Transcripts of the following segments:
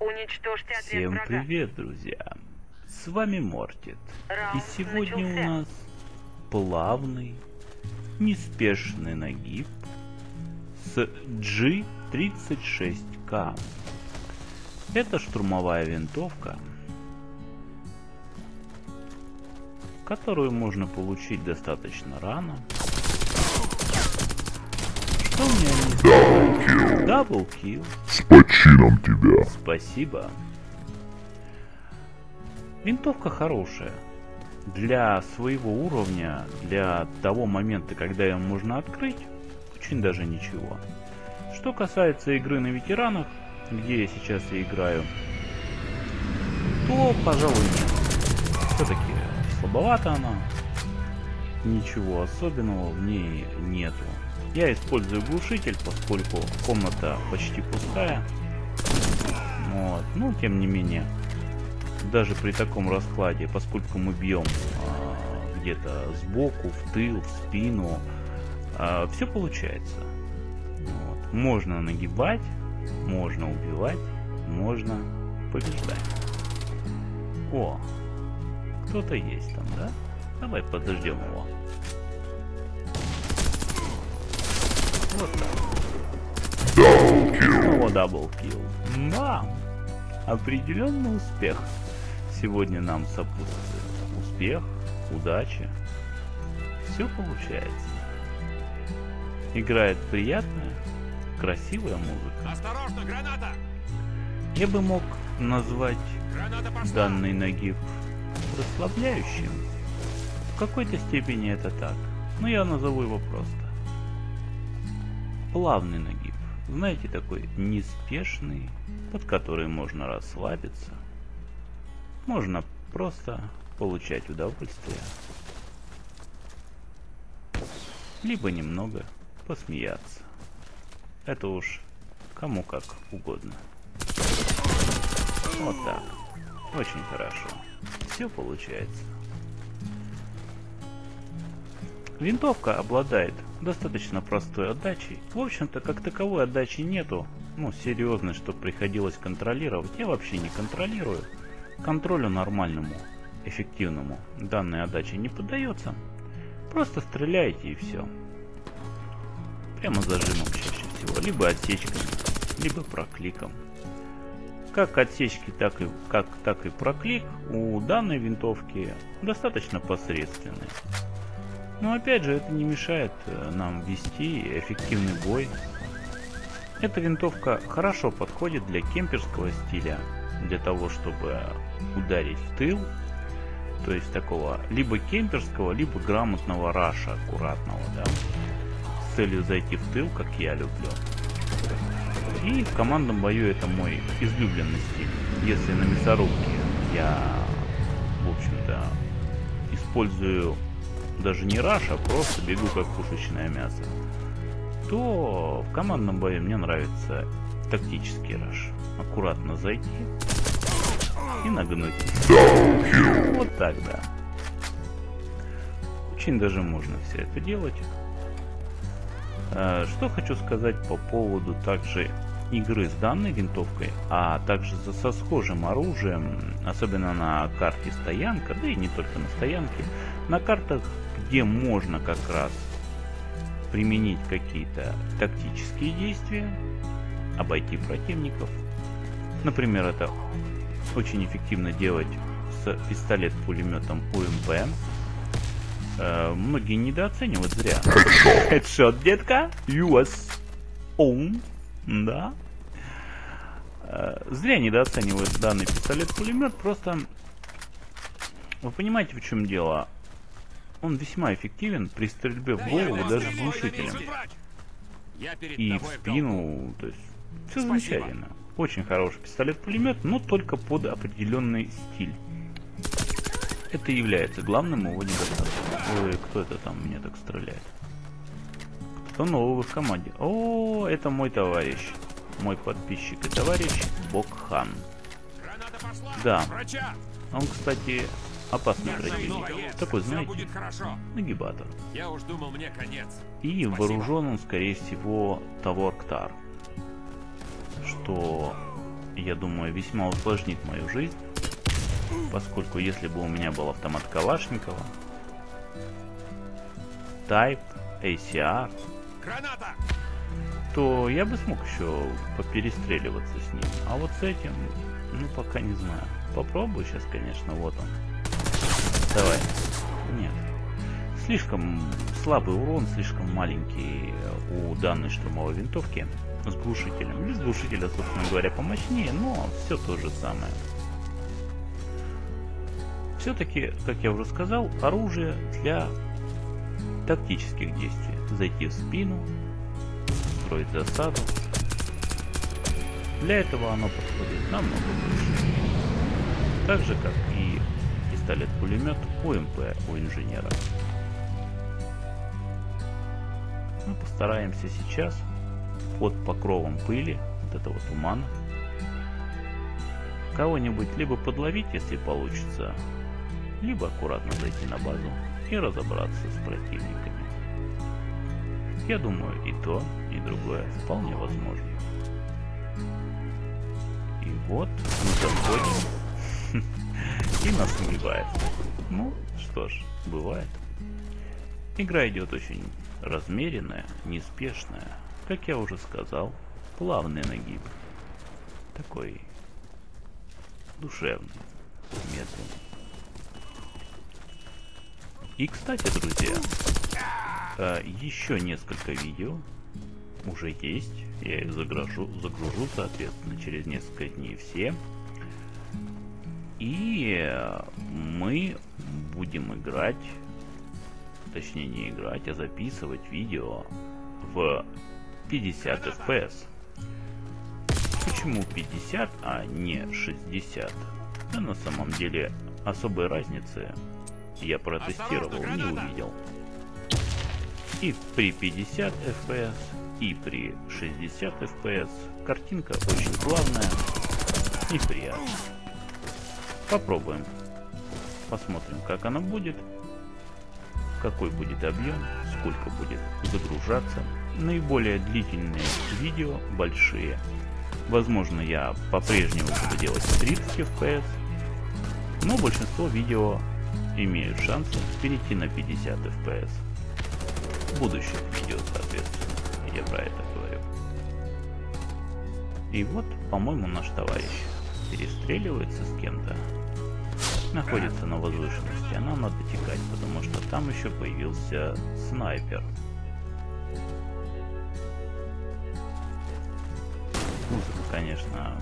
Уничтожьте Всем врага. привет, друзья! С вами Мортит. И Раунд сегодня у начался. нас плавный, неспешный нагиб с G36K. Это штурмовая винтовка, которую можно получить достаточно рано. Что мне они сказали? Double kill. Почином тебя. Спасибо. Винтовка хорошая. Для своего уровня, для того момента, когда ее можно открыть, очень даже ничего. Что касается игры на ветеранах, где я сейчас и играю, то, пожалуй, нет. Все-таки слабовата она. Ничего особенного в ней нету. Я использую глушитель, поскольку комната почти пустая. Вот. Ну, тем не менее, даже при таком раскладе, поскольку мы бьем а, где-то сбоку, в тыл, в спину, все получается. Вот. Можно нагибать, можно убивать, можно побеждать. О, кто-то есть там, да? Давай подождем его. Вот так. Снова даблкил. Да. Определенный успех. Сегодня нам сопутствует успех, удача. Все получается. Играет приятная, красивая музыка. Осторожно, граната! Я бы мог назвать данный нагиб расслабляющим. В какой-то степени это так, но я назову его просто. Плавный нагиб. Знаете, такой неспешный, под который можно расслабиться. Можно просто получать удовольствие. Либо немного посмеяться. Это уж кому как угодно. Вот так. Очень хорошо. Все получается. Винтовка обладает достаточно простой отдачей. В общем-то, как таковой отдачи нету. Ну, серьезной, что приходилось контролировать, я вообще не контролирую. Контролю нормальному, эффективному данной отдаче не поддается. Просто стреляете и все. Прямо зажимом чаще всего. Либо отсечками, либо прокликом. Как отсечки, так и, как, так и проклик у данной винтовки достаточно посредственные. Но опять же, это не мешает э, нам вести эффективный бой. Эта винтовка хорошо подходит для кемперского стиля, для того, чтобы ударить в тыл, то есть такого либо кемперского, либо грамотного раша, аккуратного, да, с целью зайти в тыл, как я люблю. И в командном бою это мой излюбленный стиль. Если на мясорубке я, в общем-то, использую даже не раш, а просто бегу как пушечное мясо, то в командном бою мне нравится тактический раш. Аккуратно зайти и нагнуть. Вот так, да. Очень даже можно все это делать. Э, Что хочу сказать по поводу также игры с данной винтовкой, а также со схожим оружием, особенно на карте стоянка, да и не только на стоянке, на картах, где можно как раз применить какие-то тактические действия, обойти противников. Например, это очень эффективно делать с пистолет-пулеметом УМП. Э, многие недооценивают зря. Хедшот, детка. US. Он. Да. Э, Зря недооценивают данный пистолет-пулемет. Просто вы понимаете, в чем дело? Он весьма эффективен при стрельбе в голову даже глушителем. И в спину. То есть все замечательно. Очень хороший пистолет-пулемет, но только под определенный стиль. Это является главным его недостатком. Ой, кто это там мне так стреляет? Кто новый в команде? О, это мой товарищ. Мой подписчик и товарищ Бокхан. Да. Он, кстати, опасный противник. Такой, знаете, нагибатор. Я уж думал, мне конец. И Спасибо. вооружен он, скорее всего, Таворктар. Что я думаю, весьма усложнит мою жизнь, поскольку если бы у меня был автомат Калашникова, Type, ACR, Граната! то я бы смог еще поперестреливаться с ним. А вот с этим, ну пока не знаю. Попробую сейчас, конечно, вот он. Давай. Нет. Слишком слабый урон, слишком маленький у данной штурмовой винтовки с глушителем. Без глушителя, собственно говоря, помощнее, но все то же самое. Все-таки, как я уже сказал, оружие для тактических действий. Зайти в спину, строить засаду. Для этого оно подходит намного больше. Так же, как пистолет-пулемет УМП у инженера. Мы постараемся сейчас под покровом пыли, вот этого тумана, кого-нибудь либо подловить, если получится, либо аккуратно зайти на базу и разобраться с противниками. Я думаю, и то, и другое вполне возможно. И вот мы заходим, и нас сомневает. Ну, что ж, бывает. Игра идет очень размеренная, неспешная, как я уже сказал, плавный нагиб. Такой душевный, медленный. И, кстати, друзья, а, еще несколько видео уже есть. Я их загружу, загружу, соответственно, через несколько дней все. И мы будем играть, точнее не играть, а записывать видео в 50 FPS. Почему 50, а не 60? Да на самом деле особой разницы я протестировал, не увидел. И при 50 FPS, и при 60 FPS картинка очень плавная и приятная. Попробуем. Посмотрим, как она будет, какой будет объем, сколько будет загружаться. Наиболее длительные видео, большие. Возможно, я по-прежнему буду делать 30 FPS, но большинство видео имеют шансы перейти на 50 FPS. Будущих видео, соответственно, я про это говорю. И вот, по-моему, наш товарищ перестреливается с кем-то. Находится на возвышенности, а нам надо текать, потому что там еще появился снайпер. Музыка, конечно,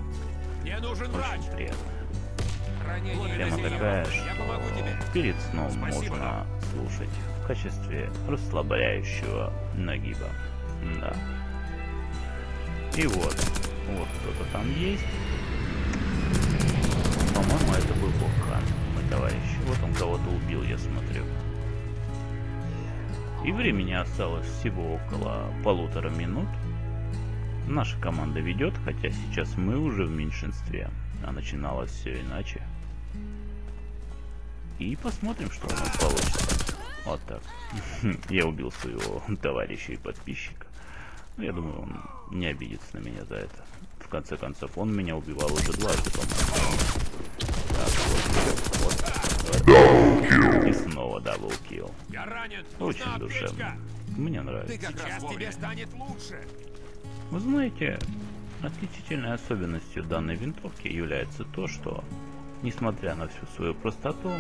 Мне нужен врач! очень приятная. Или такая, что перед сном Спасибо, можно слушать в качестве расслабляющего нагиба. Да. И вот, вот кто-то там есть. По-моему, это был Бокхан, мой товарищ. Вот он кого-то убил, я смотрю. И времени осталось всего около полутора минут. Наша команда ведет, хотя сейчас мы уже в меньшинстве, а начиналось все иначе. И посмотрим, что у нас получится. Вот так. Я убил своего товарища и подписчика. Ну, я думаю, он не обидится на меня за это. В конце концов, он меня убивал уже дважды, по-моему. Так, вот, вот. И снова ранен! Нужна Очень душевно. Мне Ты нравится. как раз тебе станет лучше! Вы знаете, отличительной особенностью данной винтовки является то, что, несмотря на всю свою простоту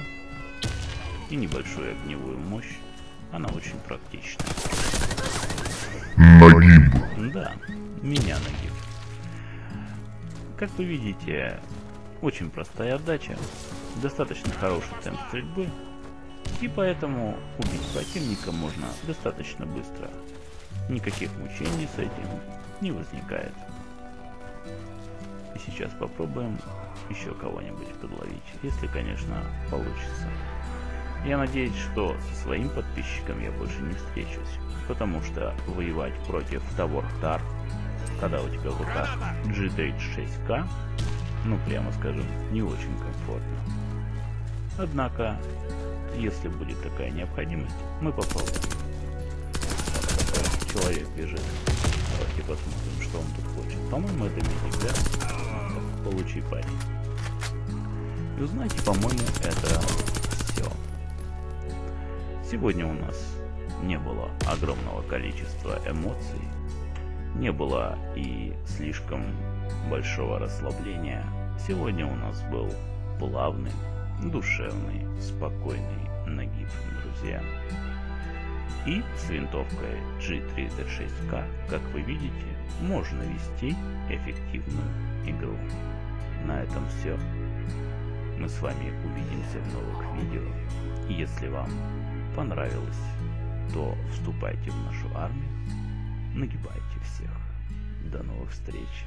и небольшую огневую мощь, она очень практична. Нагиб. Да, меня нагиб. Как вы видите, очень простая отдача, достаточно хороший темп стрельбы, и поэтому убить противника можно достаточно быстро. Никаких мучений с этим не возникает. И сейчас попробуем еще кого-нибудь подловить, если, конечно, получится. Я надеюсь, что со своим подписчиком я больше не встречусь, потому что воевать против того Tar, когда у тебя в руках G36K, ну прямо скажем, не очень комфортно. Однако, если будет такая необходимость, мы попробуем. Человек бежит. Давайте посмотрим, что он тут хочет. По-моему, это медик, да? Получи, парень. И узнаете, по-моему, это все. Сегодня у нас не было огромного количества эмоций, не было и слишком большого расслабления. Сегодня у нас был плавный, душевный, спокойный нагиб, друзья. И с винтовкой G36K, как вы видите, можно вести эффективную игру. На этом все. Мы с вами увидимся в новых видео. Если вам понравилось, то вступайте в нашу армию, нагибайте всех. До новых встреч!